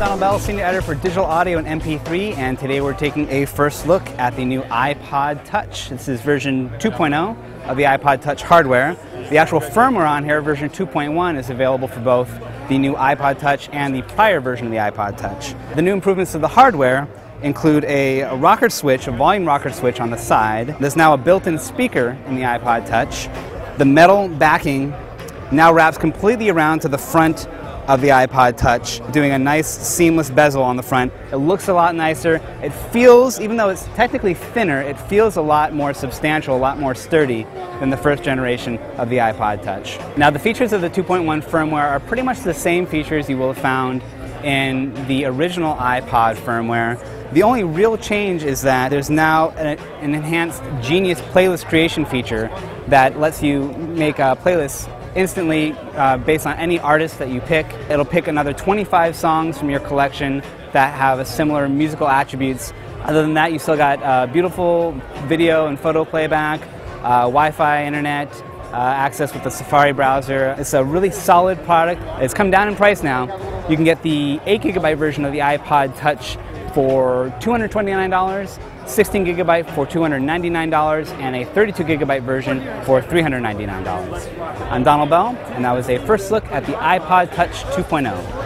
Donald Bell, Senior Editor for Digital Audio and MP3, and today we're taking a first look at the new iPod Touch. This is version 2.0 of the iPod Touch hardware. The actual firmware on here, version 2.1, is available for both the new iPod Touch and the prior version of the iPod Touch. The new improvements to the hardware include a, a rocker switch, a volume rocker switch on the side. There's now a built-in speaker in the iPod Touch. The metal backing now wraps completely around to the front of the iPod Touch, doing a nice seamless bezel on the front. It looks a lot nicer. It feels, even though it's technically thinner, it feels a lot more substantial, a lot more sturdy than the first generation of the iPod Touch. Now the features of the 2.1 firmware are pretty much the same features you will have found in the original iPod firmware. The only real change is that there's now an, an enhanced Genius playlist creation feature that lets you make uh, a playlist instantly uh, based on any artist that you pick. It'll pick another 25 songs from your collection that have a similar musical attributes. Other than that, you still got uh, beautiful video and photo playback, uh, Wi-Fi, internet, uh, access with the Safari browser. It's a really solid product. It's come down in price now. You can get the 8 gigabyte version of the iPod Touch for $229, 16 gigabyte for $299, and a 32 gigabyte version for $399. I'm Donald Bell, and that was a first look at the iPod Touch 2.0.